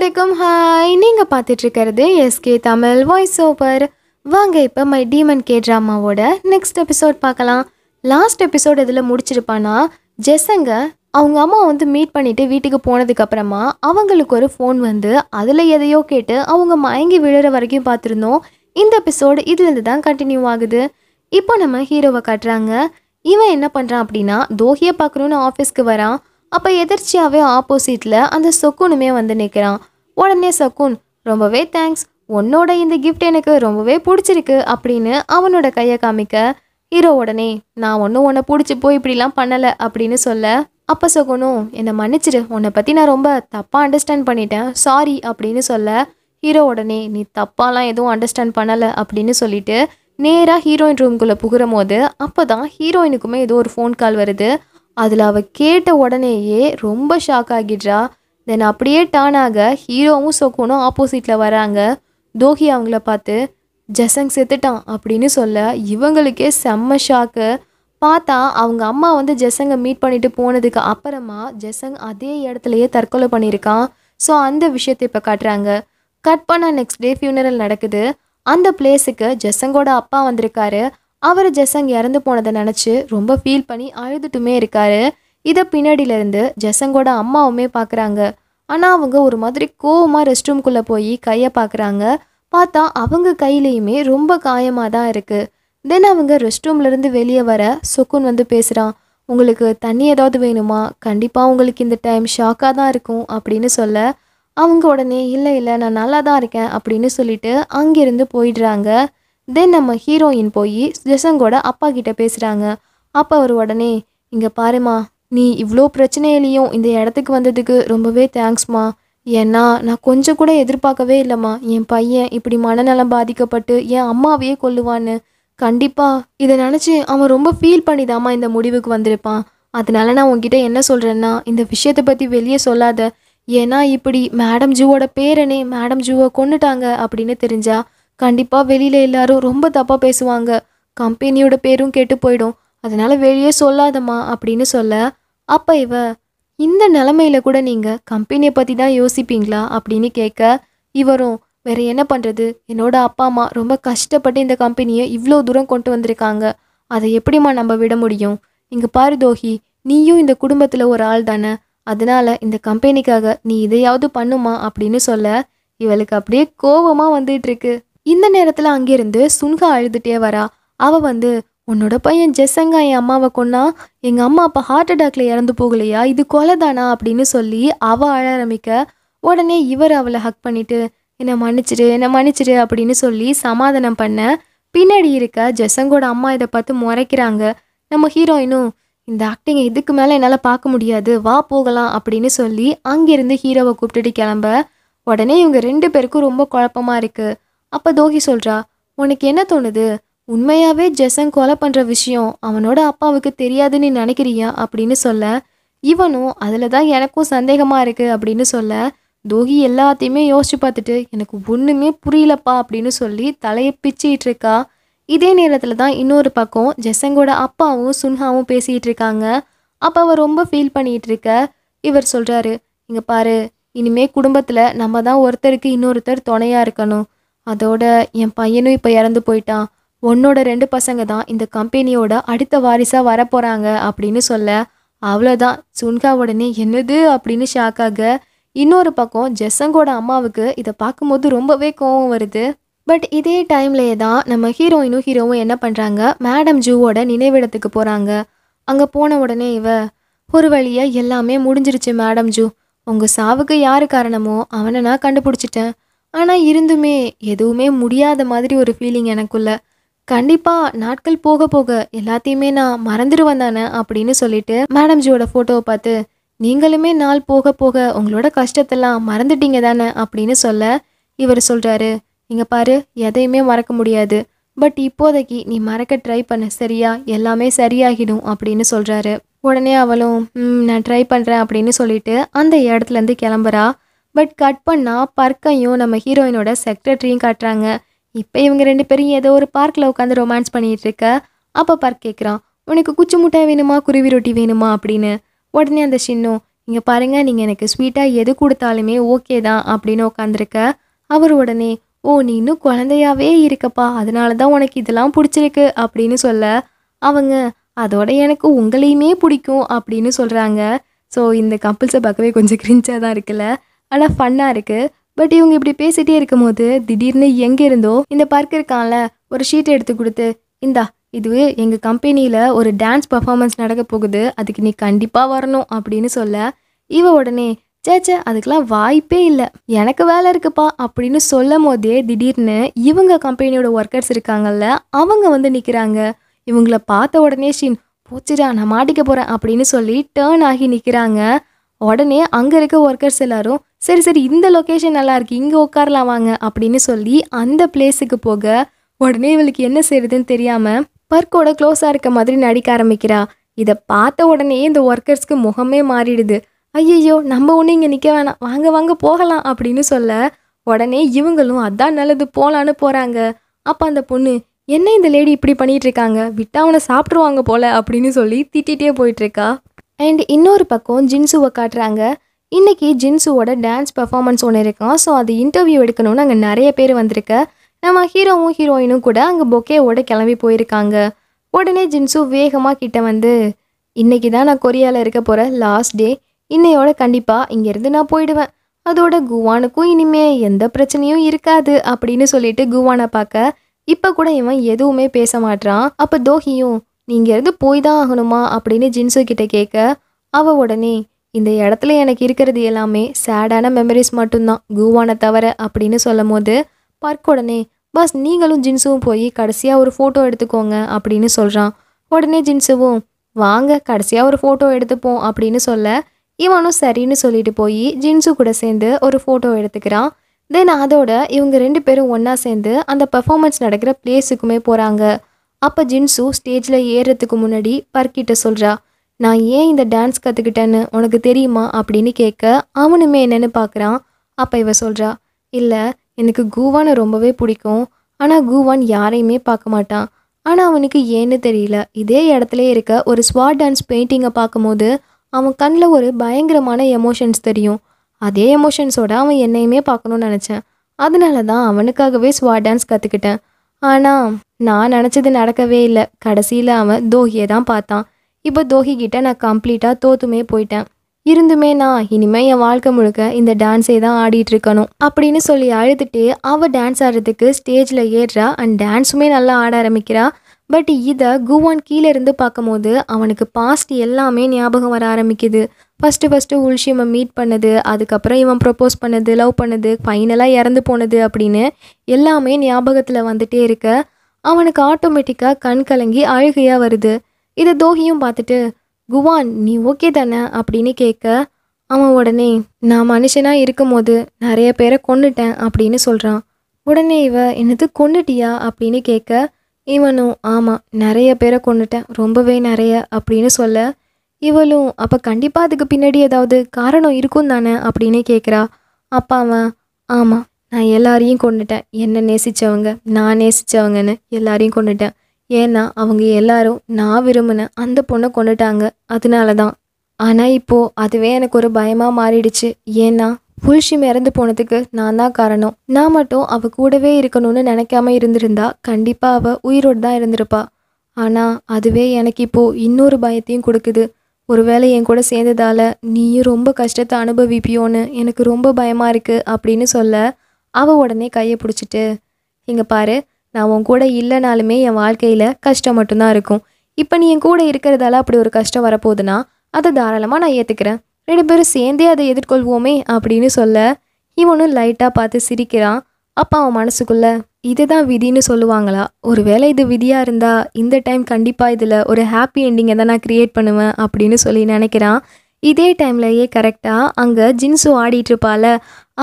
அனைவருக்கும் ஹாய் நீங்கள் பார்த்துட்ருக்கிறது எஸ்கே தமிழ் வாய்ஸ் ஓவர் வாங்க இப்போ மை டீமன் கே ட்ராமாவோட நெக்ஸ்ட் எபிசோட் பார்க்கலாம். லாஸ்ட் எபிசோட் இதில் முடிச்சிருப்பானா ஜெசங்க அவங்க அம்மா வந்து மீட் பண்ணிவிட்டு வீட்டுக்கு போனதுக்கப்புறமா அவங்களுக்கு ஒரு ஃபோன் வந்து அதில் எதையோ கேட்டு அவங்க மயங்கி விழுற வரைக்கும் பார்த்துருந்தோம். இந்த எபிசோடு இதுலேருந்து தான் கண்டினியூ ஆகுது. இப்போ நம்ம ஹீரோவை காட்டுறாங்க. இவன் என்ன பண்ணுறான் அப்படின்னா தோஹியை பார்க்கணுன்னு ஆஃபீஸ்க்கு வரான். அப்போ எதிர்ச்சியாகவே ஆப்போசிட்டில் அந்த சொக்குனுமே வந்து நிற்கிறான் உடனே சக்குன் ரொம்பவே தேங்க்ஸ் உன்னோட இந்த கிஃப்ட் எனக்கு ரொம்பவே பிடிச்சிருக்கு அப்படின்னு அவனோட கையை காமிக்க ஹீரோ உடனே நான் ஒன்றும் உன்னை பிடிச்சி போய் இப்படிலாம் பண்ணலை அப்படின்னு சொல்ல அப்போ சகுனும் என்னை மன்னிச்சிடு உன்னை பற்றி நான் ரொம்ப தப்பாக அண்டர்ஸ்டாண்ட் பண்ணிட்டேன். சாரி அப்படின்னு சொல்ல ஹீரோ உடனே நீ தப்பாலாம் எதுவும் அண்டர்ஸ்டாண்ட் பண்ணலை அப்படின்னு சொல்லிட்டு நேராக ஹீரோயின் ரூம்குள்ளே புகுறும் போது அப்போ தான் ஹீரோயினுக்குமே ஏதோ ஒரு ஃபோன் கால் வருது. அதில் அவள் கேட்ட உடனேயே ரொம்ப ஷாக் ஆகிடுறா. தென் அப்படியே டேர்ன் ஆக ஹீரோவும் சொக்குனும் ஆப்போசிட்டில் வராங்க. தோஹி அவங்கள பார்த்து ஜசங் செத்துட்டான் அப்படின்னு சொல்ல இவங்களுக்கே செம்ம ஷாக்கு பார்த்தா அவங்க அம்மா வந்து ஜெசங்கை மீட் பண்ணிட்டு போனதுக்கு அப்புறமா ஜெசங் அதே இடத்துலையே தற்கொலை பண்ணியிருக்கான். ஸோ அந்த விஷயத்தை இப்போ காட்டுறாங்க. கட் பண்ண நெக்ஸ்ட் டே ஃபியூனரல் நடக்குது. அந்த பிளேஸுக்கு ஜெசங்கோட அப்பா வந்திருக்காரு. அவர் ஜெசங் இறந்து போனதை நினச்சி ரொம்ப ஃபீல் பண்ணி அழுதுட்டுமே இருக்காரு. இதை பின்னாடியிலேருந்து ஜெசங்கோட அம்மாவுமே பார்க்குறாங்க ஆனால் அவங்க ஒரு மாதிரி கோவமாக ரெஸ்ட் ரூம்குள்ளே போய் கையை பார்க்குறாங்க பார்த்தா அவங்க கையிலையுமே ரொம்ப காயமாக தான் இருக்குது தென் அவங்க ரெஸ்ட் ரூம்லேருந்து வெளியே வர சுக்குன் வந்து பேசுகிறான் உங்களுக்கு தண்ணி ஏதாவது வேணுமா? கண்டிப்பாக உங்களுக்கு இந்த டைம் ஷாக்காக தான் இருக்கும் அப்படின்னு சொல்ல. அவங்க உடனே இல்லை இல்லை நான் நல்லா தான் இருக்கேன் அப்படின்னு சொல்லிட்டு அங்கேருந்து போயிடுறாங்க. தென் நம்ம ஹீரோயின் போய் ஜெசங்கோட அப்பா கிட்ட பேசுகிறாங்க அப்பா அவர் உடனே இங்கே பாருமா நீ இவ்வளோ பிரச்சனையிலையும் இந்த இடத்துக்கு வந்ததுக்கு ரொம்பவே தேங்க்ஸ்மா ஏன்னா நான் கொஞ்சம் கூட எதிர்பார்க்கவே இல்லைம்மா. என் பையன் இப்படி மனநலம் பாதிக்கப்பட்டு என் அம்மாவையே கொல்லுவான்னு. கண்டிப்பாக இதை நினச்சி அவன் ரொம்ப ஃபீல் பண்ணிதாம்மா இந்த முடிவுக்கு வந்திருப்பான். அதனால நான் உங்ககிட்ட என்ன சொல்கிறேன்னா இந்த விஷயத்தை பற்றி வெளியே சொல்லாத. ஏன்னா இப்படி மேடம் ஜூவோட பேரனே மேடம் ஜூவை கொண்டுட்டாங்க அப்படின்னு தெரிஞ்சா கண்டிப்பாக வெளியில் எல்லாரும் ரொம்ப தப்பாக பேசுவாங்க. கம்பெனியோட பேரும் கெட்டு போயிடும். அதனால் வெளியே சொல்லாதம்மா அப்படின்னு சொல்ல அப்போ இவ இந்த நிலமையில கூட நீங்கள் கம்பெனியை பற்றி தான் யோசிப்பீங்களா? அப்படின்னு கேட்க இவரும் வேற என்ன பண்ணுறது என்னோட அப்பா அம்மா ரொம்ப கஷ்டப்பட்டு இந்த கம்பெனியை இவ்வளோ தூரம் கொண்டு வந்திருக்காங்க. அதை எப்படிம்மா நம்ம விட முடியும்? இங்கே பாரு தோஹி நீயும் இந்த குடும்பத்தில் ஒரு ஆள் தானே. அதனால் இந்த கம்பெனிக்காக நீ இதையாவது பண்ணுமா? அப்படின்னு சொல்ல இவளுக்கு அப்படியே கோவமாக வந்துட்டு இருக்கு. இந்த நேரத்தில் அங்கேருந்து சுன்கா அழுதுகிட்டே வரா. அவள் வந்து உன்னோட பையன் ஜெசங்கா என் அம்மாவை கொன்னா எங்கள் அம்மா அப்பா ஹார்ட் அட்டாக்ல இறந்து போகலையா? இது கொலை தானா அப்படின்னு சொல்லி அவள் அழ ஆரம்பிக்க உடனே இவர் அவளை ஹக் பண்ணிட்டு என்னை மன்னிச்சிடு என்னை மன்னிச்சிடு அப்படின்னு சொல்லி சமாதானம் பண்ண பின்னாடி இருக்க ஜெசங்கோட அம்மா இதை பார்த்து முறைக்கிறாங்க. நம்ம ஹீரோயினும் இந்த ஆக்டிங்கை இதுக்கு மேலே என்னால் பார்க்க முடியாது. வா போகலாம் அப்படின்னு சொல்லி அங்கேருந்து ஹீரோவை கூப்பிட்டுட்டு கிளம்ப. உடனே இவங்க ரெண்டு பேருக்கும் ரொம்ப குழப்பமா இருக்குது அப்போ தோகி சொல்கிறா உனக்கு என்ன தோணுது? உண்மையாவே ஜெசங் கொலை பண்ணுற விஷயம் அவனோட அப்பாவுக்கு தெரியாதுன்னு நீ நினைக்கிறியா அப்படின்னு சொல்ல இவனும் அதில் தான் எனக்கும் சந்தேகமாக இருக்குது அப்படின்னு சொல்ல தோகி எல்லாத்தையுமே யோசிச்சு பார்த்துட்டு எனக்கு ஒன்றுமே புரியலப்பா அப்படின்னு சொல்லி தலையை பிச்சிட்டு இருக்கா. இதே நேரத்தில் தான் இன்னொரு பக்கம் ஜெசங்கோட அப்பாவும் சுன்ஹாவும் பேசிகிட்டு இருக்காங்க. அப்போ அவர் ரொம்ப ஃபீல் பண்ணிகிட்டு இருக்க. இவர் சொல்கிறாரு இங்கே பாரு இனிமே குடும்பத்தில் நம்ம தான் ஒருத்தருக்கு இன்னொருத்தர் துணையாக இருக்கணும். அதோட என் பையனும் இப்போ இறந்து போயிட்டான். உன்னோட ரெண்டு பசங்க தான் இந்த கம்பெனியோட அடுத்த வாரிசாக வரப்போகிறாங்க அப்படின்னு சொல்ல அவ்வளோதான் சுன்கா உடனே என்னது? அப்படின்னு ஷாக்காக இன்னொரு பக்கம் ஜெசங்கோட அம்மாவுக்கு இதை பார்க்கும்போது ரொம்பவே கோவம் வருது. பட் இதே டைம்லேயே தான் நம்ம ஹீரோயினும் ஹீரோவும் என்ன பண்ணுறாங்க மேடம் ஜூவோட நினைவிடத்துக்கு போகிறாங்க அங்கே போன உடனே இவ ஒரு வழியாக எல்லாமே முடிஞ்சிருச்சு மேடம் ஜூ. உங்கள் சாவுக்கு யார் காரணமோ அவனை நான் கண்டுபிடிச்சிட்டேன். ஆனால் இருந்துமே எதுவுமே முடியாத மாதிரி ஒரு ஃபீலிங் எனக்குள்ள. கண்டிப்பாக நாட்கள் போக போக எல்லாத்தையுமே நான் மறந்துடுவேன் தானே அப்படின்னு சொல்லிட்டு மேடம்ஜியோட ஃபோட்டோவை பார்த்து நீங்களுமே நாள் போக போக உங்களோட கஷ்டத்தெல்லாம் மறந்துட்டீங்க தானே? அப்படின்னு சொல்ல இவர் சொல்கிறாரு இங்கே பாரு எதையுமே மறக்க முடியாது. பட் இப்போதைக்கு நீ மறக்க ட்ரை பண்ண சரியா? எல்லாமே சரியாகிடும் அப்படின்னு சொல்கிறாரு உடனே அவளும் நான் ட்ரை பண்ணுறேன் அப்படின்னு சொல்லிட்டு அந்த இடத்துலேருந்து கிளம்புறா. பட் கட் பண்ணால் பர்க்கையும் நம்ம ஹீரோயினோட செக்ரட்டரியும் காட்டுறாங்க. இப்போ இவங்க ரெண்டு பேரும் ஏதோ ஒரு பார்க்கில் உட்காந்து ரொமான்ஸ் பண்ணிகிட்டு இருக்க அப்போ பார்க் கேட்குறான் உனக்கு குச்சி முட்டை வேணுமா? குருவி ரொட்டி வேணுமா? அப்படின்னு. உடனே அந்த சின்னம் இங்கே பாருங்கள் நீங்கள் எனக்கு ஸ்வீட்டாக எது கொடுத்தாலுமே ஓகே தான் அப்படின்னு உட்காந்துருக்க அவர் உடனே ஓ நீ இன்னும் குழந்தையாவே இருக்கப்பா. அதனால தான் உனக்கு இதெல்லாம் பிடிச்சிருக்கு அப்படின்னு சொல்ல. அவங்க அதோட எனக்கு உங்களையுமே பிடிக்கும் அப்படின்னு சொல்கிறாங்க ஸோ இந்த கப்புள்ஸை பார்க்கவே கொஞ்சம் கிரிஞ்சாக தான் இருக்குல்ல. ஆனால் ஃபன்னாக இருக்குது பட் இவங்க இப்படி பேசிகிட்டே இருக்கும்போது திடீர்னு எங்கே இருந்தோ இந்த பார்க் இருக்கான்ல ஒரு ஷீட் எடுத்து கொடுத்து இந்தா இது எங்கள் கம்பெனியில் ஒரு டான்ஸ் பர்ஃபார்மன்ஸ் நடக்க போகுது அதுக்கு நீ கண்டிப்பாக வரணும் அப்படின்னு சொல்ல இவ உடனே சேச்சே அதுக்கெல்லாம் வாய்ப்பே இல்லை எனக்கு வேலை இருக்குப்பா அப்படின்னு சொல்லும் போதே திடீர்னு இவங்க கம்பெனியோட ஒர்க்கர்ஸ் இருக்காங்கல்ல அவங்க வந்து நிற்கிறாங்க இவங்கள பார்த்த உடனே ஷீன் போச்சுடா நான் மாட்டிக்க போகிறேன் அப்படின்னு சொல்லி டேர்ன் ஆகி நிற்கிறாங்க உடனே அங்கே இருக்க ஒர்க்கர்ஸ் எல்லாரும் சரி சரி இந்த லொக்கேஷன் நல்லாயிருக்கு இங்கே உட்காரலாம் வாங்க அப்படின்னு சொல்லி அந்த பிளேஸுக்கு போக உடனே இவளுக்கு என்ன செய்யறதுன்னு தெரியாமல் பர்க்கோட க்ளோஸாக இருக்க மாதிரி நடிக்க ஆரம்பிக்கிறா. இதை பார்த்த உடனே இந்த ஒர்க்கர்ஸ்க்கு முகமே மாறிடுது. ஐயையோ நம்ம ஒன்றும் இங்கே நிற்க வேணாம் வாங்க வாங்க போகலாம் அப்படின்னு சொல்ல உடனே இவங்களும் அதான் நல்லது போகலான்னு போகிறாங்க அப்போ அந்த பொண்ணு என்ன இந்த லேடி இப்படி பண்ணிகிட்ருக்காங்க இருக்காங்க? விட்டா அவனை சாப்பிட்ருவாங்க போல் அப்படின்னு சொல்லி திட்டிகிட்டே போயிட்டுருக்கா அண்ட் இன்னொரு பக்கம் ஜின்சுவை காட்டுறாங்க. இன்றைக்கி ஜின்சுவோட டான்ஸ் பர்ஃபார்மன்ஸ் ஒன்று இருக்கான் ஸோ அது இன்டர்வியூ எடுக்கணும்னு அங்கே நிறைய பேர் வந்திருக்க. நம்ம ஹீரோவும் ஹீரோயினும் கூட அங்கே பொக்கேவோட கிளம்பி போயிருக்காங்க. உடனே ஜின்சு வேகமாக கிட்ட வந்து இன்றைக்கி தான் நான் கொரியாவில் இருக்க போகிற லாஸ்ட் டே இன்னையோட கண்டிப்பாக இங்கேருந்து நான் போயிடுவேன். அதோட குவானுக்கும் இனிமே எந்த பிரச்சனையும் இருக்காது அப்படின்னு சொல்லிட்டு குவானை பார்க்க இப்போ கூட இவன் எதுவுமே பேச மாட்டான் அப்போ தோஹியும் நீங்கள் இருந்து போய் தான் ஆகணுமா அப்படின்னு ஜின்சு கிட்ட கேட்க அவ உடனே இந்த இடத்துல எனக்கு இருக்கிறது எல்லாமே சேடான மெமரிஸ் மட்டும்தான். கூவானை தவிர அப்படின்னு சொல்லும் போது பர்க் உடனே பஸ் நீங்களும் ஜின்ஸும் போய் கடைசியாக ஒரு ஃபோட்டோ எடுத்துக்கோங்க அப்படின்னு சொல்கிறான் உடனே ஜின்ஸுவும் வாங்க கடைசியாக ஒரு ஃபோட்டோ எடுத்துப்போம் அப்படின்னு சொல்ல இவனும் சரின்னு சொல்லிட்டு போய் ஜின்ஸு கூட சேர்ந்து ஒரு ஃபோட்டோ எடுத்துக்கிறான். தென் அதோட இவங்க ரெண்டு பேரும் ஒன்றா சேர்ந்து அந்த பெர்ஃபார்மன்ஸ் நடக்கிற பிளேஸுக்குமே போகிறாங்க அப்போ ஜின்சு ஸ்டேஜில் ஏறுறதுக்கு முன்னாடி பர்கிட்ட சொல்கிறா நான் ஏன் இந்த டான்ஸ் கற்றுக்கிட்டேன்னு உனக்கு தெரியுமா? அப்படின்னு கேட்க அவனுமே என்னென்னு பார்க்குறான் அப்போ இவ சொல்கிறா இல்லை எனக்கு கூவானை ரொம்பவே பிடிக்கும். ஆனால் கூவான் யாரையுமே பார்க்க மாட்டான். ஆனால் அவனுக்கு ஏன்னு தெரியல. இதே இடத்துல இருக்க ஒரு ஸ்வாட் டான்ஸ் பெயிண்டிங்கை பார்க்கும்போது அவன் கண்ணில் ஒரு பயங்கரமான எமோஷன்ஸ் தெரியும். அதே எமோஷன்ஸோட அவன் என்னையுமே பார்க்கணும்னு நினச்சேன். அதனால தான் அவனுக்காகவே ஸ்வாட் டான்ஸ் கற்றுக்கிட்டேன் ஆனால் நான் நினச்சது நடக்கவே இல்லை. கடைசியில் அவன் தோஹியை தான் பார்த்தான். இப்போ தோஹி கிட்ட நான் கம்ப்ளீட்டாக தோத்துமே போயிட்டேன். இருந்துமே நான் இனிமே என் வாழ்க்கை முழுக்க இந்த டான்ஸே தான் ஆடிட்டு இருக்கணும். அப்படின்னு சொல்லி அழுதுட்டு அவ டான்ஸ் ஆடுறதுக்கு ஸ்டேஜில் ஏறுறா. அண்ட் டான்ஸுமே நல்லா ஆட ஆரம்பிக்கிறா. பட் இதை குவான் கீழே இருந்து பார்க்கும்போது அவனுக்கு பாஸ்ட் எல்லாமே ஞாபகம் வர ஆரம்பிக்குது. ஃபஸ்ட்டு ஃபஸ்ட்டு இவன் மீட் பண்ணது அதுக்கப்புறம் இவன் ப்ரப்போஸ் பண்ணது லவ் பண்ணது ஃபைனலாக இறந்து போனது அப்படின்னு எல்லாமே ஞாபகத்தில் வந்துட்டே இருக்க. அவனுக்கு ஆட்டோமேட்டிக்காக கண் கலங்கி அழுகையாக வருது. இதை தோஹியும் பார்த்துட்டு குவான் நீ ஓகே தானே? அப்படின்னு கேட்க அவன் உடனே நான் மனுஷனாக இருக்கும்போது நிறைய பேரை கொண்டுட்டேன் அப்படின்னு சொல்கிறான் உடனே இவ என்னது கொண்டுட்டியா அப்படின்னு கேட்க இவனும் ஆமாம் நிறைய பேரை கொன்னுட்டேன் ரொம்பவே நிறைய அப்படின்னு சொல்ல இவளும் அப்போ கண்டிப்பாக அதுக்கு பின்னாடி ஏதாவது காரணம் இருக்கும் தானே அப்படின்னு கேட்குறா. அப்பா அவன் ஆமாம் நான் எல்லாரையும் கொண்டுட்டேன் என்னை நேசித்தவங்க நான் நேசித்தவங்கன்னு எல்லாரையும் கொண்டுட்டேன் ஏன்னா அவங்க எல்லாரும் நான் விரும்பின அந்த பொண்ணை கொண்டுட்டாங்க அதனால தான் ஆனால் இப்போது அதுவே எனக்கு ஒரு பயமாக மாறிடுச்சு. ஏன்னா புல்ஷிம் இறந்து போனதுக்கு நான் தான் காரணம். நான் மட்டும் அவ கூடவே இருக்கணும்னு நினைக்காம இருந்திருந்தா கண்டிப்பாக அவள் உயிரோடு தான் இருந்திருப்பா. ஆனால் அதுவே எனக்கு இப்போது இன்னொரு பயத்தையும் கொடுக்குது. ஒருவேளை என் கூட சேர்ந்ததால் நீயும் ரொம்ப கஷ்டத்தை அனுபவிப்பியோன்னு எனக்கு ரொம்ப பயமாக இருக்குது அப்படின்னு சொல்ல அவள் உடனே கையை பிடிச்சிட்டு இங்கே பாரு நான் உன் கூட இல்லைனாலுமே என் வாழ்க்கையில் கஷ்டம் மட்டும்தான் இருக்கும். இப்போ நீ என் கூட இருக்கிறதால அப்படி ஒரு கஷ்டம் வரப்போகுதுன்னா அதை தாராளமாக நான் ஏற்றுக்கிறேன் ரெண்டு பேரும் சேர்ந்தே அதை எதிர்கொள்வோமே அப்படின்னு சொல்ல இவனும் லைட்டாக பார்த்து சிரிக்கிறான். அப்போ அவன் மனசுக்குள்ள இதுதான் விதின்னு சொல்லுவாங்களா? ஒருவேளை இது விதியாக இருந்தால் இந்த டைம் கண்டிப்பாக இதில் ஒரு ஹாப்பி எண்டிங்கை தான் நான் க்ரியேட் பண்ணுவேன் அப்படின்னு சொல்லி நினைக்கிறான். இதே டைம்லையே கரெக்டாக அங்கே ஜின்ஸு ஆடிட்டு இருப்பால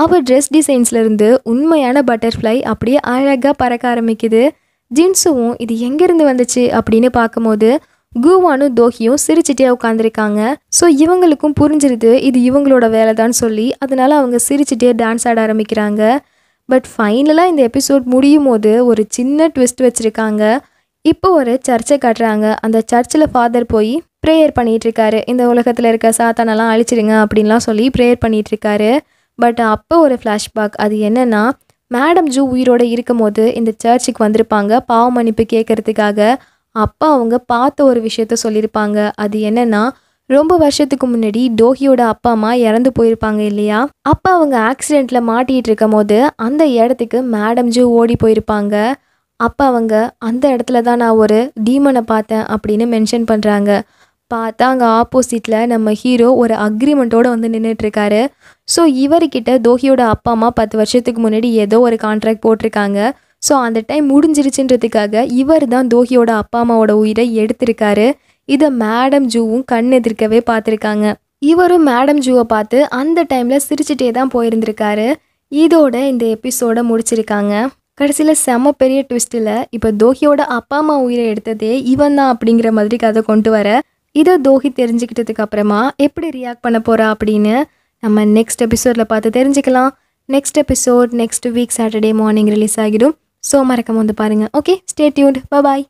அவள் ட்ரெஸ் டிசைன்ஸ்லேருந்து உண்மையான பட்டர்ஃப்ளை அப்படியே அழகாக பறக்க ஆரம்பிக்குது. ஜின்ஸுவும் இது எங்கேருந்து வந்துச்சு? அப்படின்னு பார்க்கும்போது கூவானும் தோஹியும் சிரிச்சிட்டே உட்காந்துருக்காங்க ஸோ இவங்களுக்கும் புரிஞ்சிருது இது இவங்களோட வேலை தான் சொல்லி அதனால அவங்க சிரிச்சிட்டே டான்ஸ் ஆட ஆரம்பிக்கிறாங்க. பட் ஃபைனலாக இந்த எபிசோட் முடியும் போது ஒரு சின்ன ட்விஸ்ட் வச்சுருக்காங்க. இப்போ ஒரு சர்ச்சை காட்டுறாங்க. அந்த சர்ச்சில் ஃபாதர் போய் ப்ரேயர் பண்ணிகிட்ருக்காரு இந்த உலகத்தில் இருக்க சாத்தானெல்லாம் அழிச்சிடுங்க அப்படின்லாம் சொல்லி ப்ரேயர் பண்ணிகிட்ருக்காரு பட் அப்போ ஒரு ஃப்ளாஷ்பேக் அது என்னென்னா மேடம் ஜூ உயிரோடு இருக்கும்போது இந்த சர்ச்சுக்கு வந்திருப்பாங்க. பாவ மன்னிப்பு கேட்குறதுக்காக அப்போ அவங்க பார்த்த ஒரு விஷயத்த சொல்லியிருப்பாங்க. அது என்னென்னா ரொம்ப வருஷத்துக்கு முன்னாடி டோஹியோட அப்பா அம்மா இறந்து போயிருப்பாங்க இல்லையா? அப்போ அவங்க ஆக்சிடெண்ட்டில் மாட்டிகிட்டு இருக்கும் போது அந்த இடத்துக்கு மேடம் ஜூ ஓடி போயிருப்பாங்க. அப்போ அவங்க அந்த இடத்துல தான் நான் ஒரு டீமனை பார்த்தேன் அப்படின்னு மென்ஷன் பண்ணுறாங்க பார்த்தா அங்கே ஆப்போசிட்டில் நம்ம ஹீரோ ஒரு அக்ரிமெண்ட்டோடு வந்து நின்றுட்டுருக்காரு ஸோ இவர்கிட்ட தோஹியோட அப்பா அம்மா பத்து வருஷத்துக்கு முன்னாடி ஏதோ ஒரு கான்ட்ராக்ட் போட்டிருக்காங்க. ஸோ அந்த டைம் முடிஞ்சிருச்சுன்றதுக்காக இவர் தான் தோஹியோட அப்பா அம்மாவோட உயிரை எடுத்திருக்காரு. இதை மேடம் ஜூவும் கண் எதிர்க்கவே பார்த்துருக்காங்க. இவரும் மேடம் ஜூவை பார்த்து அந்த டைமில் சிரிச்சிட்டே தான் போயிருந்திருக்காரு. இதோட இந்த எபிசோட முடிச்சிருக்காங்க. கடைசியில் செம பெரிய ட்விஸ்ட்டில் இப்போ தோஹியோட அப்பா அம்மா உயிரை எடுத்ததே இவன் தான் அப்படிங்கிற மாதிரி கதை கொண்டு வர. இதை தோஹி தெரிஞ்சுக்கிட்டதுக்கு அப்புறமா எப்படி ரியாக்ட் பண்ண போகிறா அப்படின்னு நம்ம நெக்ஸ்ட் எபிசோடில் பார்த்து தெரிஞ்சுக்கலாம். Next episode next week Saturday morning release ஆகிடும். ஸோ மறக்காம வந்து பாருங்கள் ஓகே ஸ்டே டியூன்ட் பாய்